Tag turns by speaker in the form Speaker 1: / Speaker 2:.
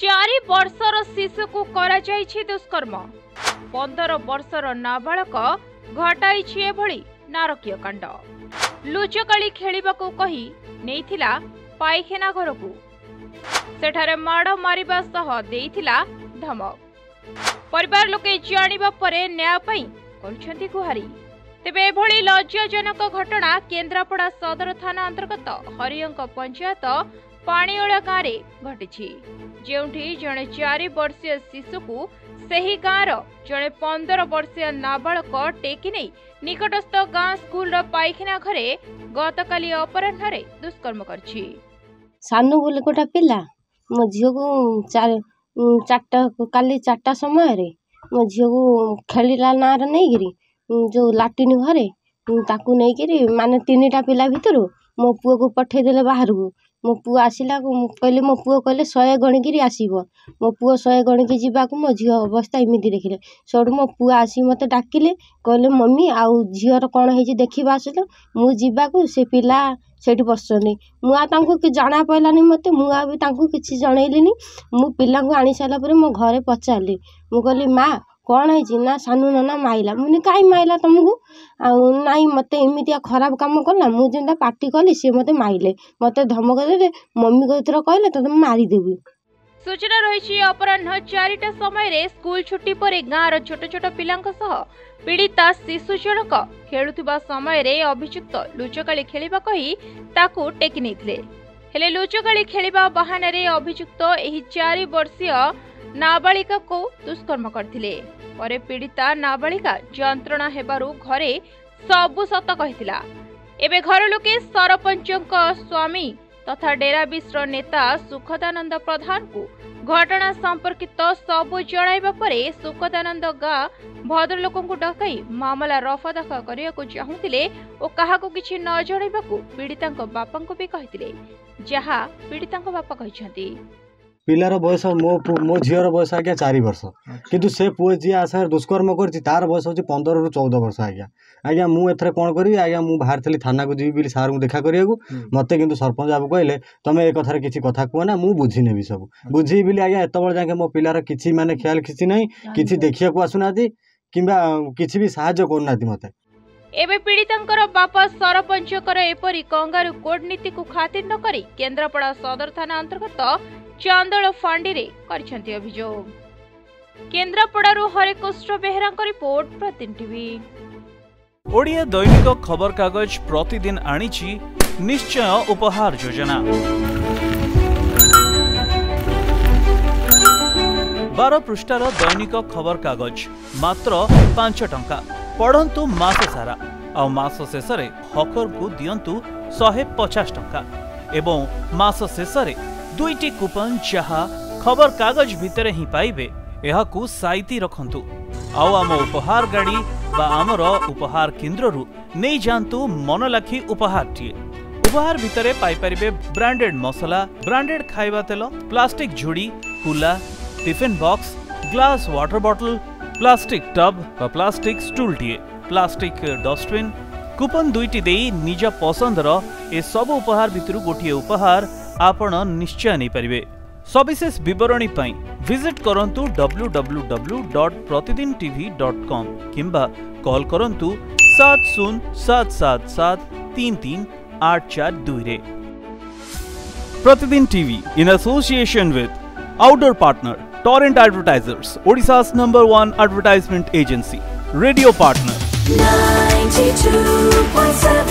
Speaker 1: ଚାରି ବର୍ଷର ଶିଶୁକୁ କରାଯାଇଛି ଦୁଷ୍କର୍ମ। ପନ୍ଦର ବର୍ଷର ନାବାଳକ ଘଟାଇଛି ଏଭଳି ନାରକୀୟ କାଣ୍ଡ। ଲୁଚକାଳି ଖେଳିବାକୁ କହି ନେଇଥିଲା ପାଇଖାନା ଘରକୁ। ସେଠାରେ ମାଡ଼ ମାରିବା ସହ ଦେଇଥିଲା ଧମକ। ପରିବାର ଲୋକେ ଜାଣିବା ପରେ ନ୍ୟାୟ ପାଇଁ କରୁଛନ୍ତି ଗୁହାରି। ତେବେ ଏଭଳି ଲଜ୍ଜାଜନକ ଘଟଣା କେନ୍ଦ୍ରାପଡ଼ା ସଦର ଥାନା ଅନ୍ତର୍ଗତ ହରିୟଙ୍କ ପଞ୍ଚାୟତ ପାଣିଓଳା ଗାଁରେ ଘଟିଛି। ଯେଉଁଠି ଜଣେ ଚାରି ବର୍ଷୀୟ ଶିଶୁକୁ ସେହି ଗାଁର ଜଣେ ପନ୍ଦର ବର୍ଷୀୟ ନାବାଳକ ଟେକି ନେଇ ନିକଟସ୍ଥ ଗାଁ ସ୍କୁଲର ପାଇଖାନା ଘରେ ଗତକାଲି ଅପରାହ୍ନରେ ଦୁଷ୍କର୍ମ କରିଛି।
Speaker 2: ସାନୁ ବୋଲି ଗୋଟେ ପିଲା ମୋ ଝିଅକୁ ଚାରି ଉଁ, ଚାରିଟା କାଲି ଚାରିଟା ସମୟରେ ମୋ ଝିଅକୁ ଖେଳିଲା ନାଁରେ ନେଇକିରି ଉଁ, ଯୋଉ ଲାଟିନ୍ ଘରେ ଉଁ, ତାକୁ ନେଇକିରି ମାନେ ତିନିଟା ପିଲା ଭିତରୁ ମୋ ପୁଅକୁ ପଠେଇଦେଲେ ବାହାରକୁ। ମୋ ପୁଅ ଆସିଲାକୁ ମୁଁ କହିଲି ମୋ ପୁଅ କହିଲେ ଶହେ ଗଣିକିରି ଆସିବ। ମୋ ପୁଅ ଶହେ ଗଣିକି ଯିବାକୁ ମୋ ଝିଅ ଅବସ୍ଥା ଏମିତି ଦେଖିଲେ। ସେଇଠୁ ମୋ ପୁଅ ଆସିକି ମୋତେ ଡାକିଲେ କହିଲେ ମମି ଆଉ ଝିଅର କ'ଣ ହେଇଛି ଦେଖିବା ଆସିଲ ମୁଁ ଯିବାକୁ ସେ ପିଲା ସେଇଠି ବସିଛନ୍ତି। ମୁଁ ଆଉ ତାଙ୍କୁ କି ଜଣା ପଡ଼ିଲାନି ମୋତେ ମୁଁ ଆଉ ବି ତାଙ୍କୁ କିଛି ଜଣେଇଲିନି। ମୁଁ ପିଲାଙ୍କୁ ଆଣି ସାରିଲା ପରେ ମୋ ଘରେ ପଚାରିଲି। ମୁଁ କହିଲି ମା କ'ଣ ହେଇଛି ନା ସାନୁ ନନା ମାଇଲା। ମୁଁ କହିଲି କାହିଁ ମାଇଲା ତମକୁ? ଆଉ ନାଇଁ ମୋତେ ଏମିତିଆ ଖରାପ କାମ କଲା ମୁଁ ଯେମିତା ପାଟି କଲି ସିଏ ମୋତେ ମାଇଲେ। ମୋତେ ଧମକ ଦେଲେ ମମି କଥର କହିଲେ ତତେ ମୁଁ ମାରିଦେବି।
Speaker 1: ସୂଚନା ରହିଛି ଅପରାହ୍ନ ଚାରିଟା ସମୟରେ ସ୍କୁଲ ଛୁଟି ପରେ ଗାଁର ଛୋଟ ଛୋଟ ପିଲାଙ୍କ ସହ ପୀଡ଼ିତା ଶିଶୁ ଜଣକ ଖେଳୁଥିବା ସମୟରେ ଅଭିଯୁକ୍ତ ଲୁଚକାଳି ଖେଳିବା କହି ତାକୁ ଟେକି ନେଇଥିଲେ। ହେଲେ ଲୁଚକାଳି ଖେଳିବା ବାହାନାରେ ଅଭିଯୁକ୍ତ ଏହି ଚାରି ବର୍ଷୀୟ ନାବାଳିକାକୁ ଦୁଷ୍କର୍ମ କରିଥିଲେ। ପରେ ପୀଡ଼ିତା ନାବାଳିକା ଯନ୍ତ୍ରଣା ହେବାରୁ ଘରେ ସବୁ ସତ କହିଥିଲା। ଏବେ ଘର ଲୋକେ ସରପଞ୍ଚଙ୍କ ସ୍ୱାମୀ ତଥା ଡେରାବିସ୍ର ନେତା ସୁଖଦାନନ୍ଦ ପ୍ରଧାନଙ୍କୁ ଘଟଣା ସମ୍ପର୍କିତ ସବୁ ଜଣାଇବା ପରେ ସୁଖଦାନନ୍ଦ ଗାଁ ଭଦ୍ରଲୋକଙ୍କୁ ଡକାଇ ମାମଲା ରଫାଦଫା କରିବାକୁ ଚାହୁଁଥିଲେ ଓ କାହାକୁ କିଛି ନ ଜଣାଇବାକୁ ପୀଡ଼ିତାଙ୍କ ବାପାଙ୍କୁ ବି କହିଥିଲେ ଯାହା ପୀଡ଼ିତାଙ୍କ ବାପା କହିଛନ୍ତି।
Speaker 3: ପିଲାର ବୟସ ମୋ ପୁ- ମୋ ଝିଅର ବୟସ ଆଜ୍ଞା ଚାରି ବର୍ଷ। କିନ୍ତୁ ସେ ପୁଅ ଯିଏ ଆଶାରେ ଦୁଷ୍କର୍ମ କରିଛି ତାର ବୟସ ହେଉଛି ପନ୍ଦରରୁ ଚଉଦ ବର୍ଷ ଆଜ୍ଞା। ଆଜ୍ଞା ମୁଁ ଏଥରେ କ'ଣ କରିବି? ଆଜ୍ଞା ମୁଁ ବାହାରିଥିଲି ଥାନାକୁ ଯିବି ବୋଲି ସାର୍ଙ୍କୁ ଦେଖା କରିବାକୁ। ମୋତେ କିନ୍ତୁ ସରପଞ୍ଚ ବାବୁ କହିଲେ ତମେ ଏ କଥାରେ କିଛି କଥା କୁହ ନା ମୁଁ ବୁଝିନେବି ସବୁ। ବୁଝିବି ବୋଲି ଆଜ୍ଞା ଏତେବେଳେ ଯାକେ ମୋ ପିଲାର କିଛି ମାନେ ଖିଆଲ କିଛି ନାହିଁ କିଛି ଦେଖିବାକୁ ଆସୁନାହାନ୍ତି କିମ୍ବା କିଛି ବି ସାହାଯ୍ୟ କରୁନାହାନ୍ତି ମୋତେ।
Speaker 1: ଏବେ ପୀଡ଼ିତାଙ୍କର ବାପା ସରପଞ୍ଚଙ୍କର ଏପରି କଙ୍ଗାରୁ କୋର୍ଟ ନୀତିକୁ ଖାତିର ନ କରି କେନ୍ଦ୍ରାପଡ଼ା ସଦର ଥାନା ଅନ୍ତର୍ଗତ ଚାନ୍ଦଳ ଫାଣ୍ଡିରେ କରିଛନ୍ତି ଅଭିଯୋଗ। କେନ୍ଦ୍ରାପଡ଼ାରୁ ହରେକୃଷ୍ଣ ବେହେରାଙ୍କ ରିପୋର୍ଟ ପ୍ରତିଦିନ ଟିଭି
Speaker 4: ଓଡ଼ିଆ ଦୈନିକ ଖବରକାଗଜ ପ୍ରତିଦିନ ଆଣିଛି ନିଶ୍ଚୟ ଉପହାର ଯୋଜନା। ବାର ପୃଷ୍ଠାର ଦୈନିକ ଖବରକାଗଜ ମାତ୍ର ପାଞ୍ଚ ଟଙ୍କା। ପଢ଼ନ୍ତୁ ମାସ ସାରା। ଆଉ ମାସ ଶେଷରେ ହକରକୁ ଦିଅନ୍ତୁ ଶହେ ପଚାଶ ଟଙ୍କା। ଏବଂ ମାସ ଶେଷରେ ଦୁଇଟି କୁପନ ଯାହା ଖବରକାଗଜ ଭିତରେ ହିଁ ପାଇବେ ଏହାକୁ ସାଇତି ରଖନ୍ତୁ। ଆଉ ଆମ ଉପହାର ଗାଡ଼ି ବା ଆମର ଉପହାର କେନ୍ଦ୍ରରୁ ନେଇଯାଆନ୍ତୁ ମନଲାଖି ଉପହାରଟିଏ। ଉପହାର ଭିତରେ ପାଇପାରିବେ ବ୍ରାଣ୍ଡେଡ୍ ମସଲା ବ୍ରାଣ୍ଡେଡ୍ ଖାଇବା ତେଲ ପ୍ଲାଷ୍ଟିକ ଝୁଡ଼ି କୁଲା tiffin box glass water bottle plastic tub বা প্লাস্টিক স্টুলটিয়ে প্লাস্টিক ডষ্টবিন কুপন দুইটি দেই নিজ পছন্দর এসব উপহার ভিতর গোটিয়ে উপহার আপন নিশ্চয় নেইপারিবে সবিশেষ বিবরণী পাই visit করন্তু W W W dot Pratidin TV dot com কিংবা কল করন্তু সাত শূন্য সাত সাত সাত তিন তিন আট চার দুইরে Pratidin TV in association with outdoor partner Torrent Advertisers, Odisha's number one advertisement agency. Radio partner.
Speaker 5: 92.7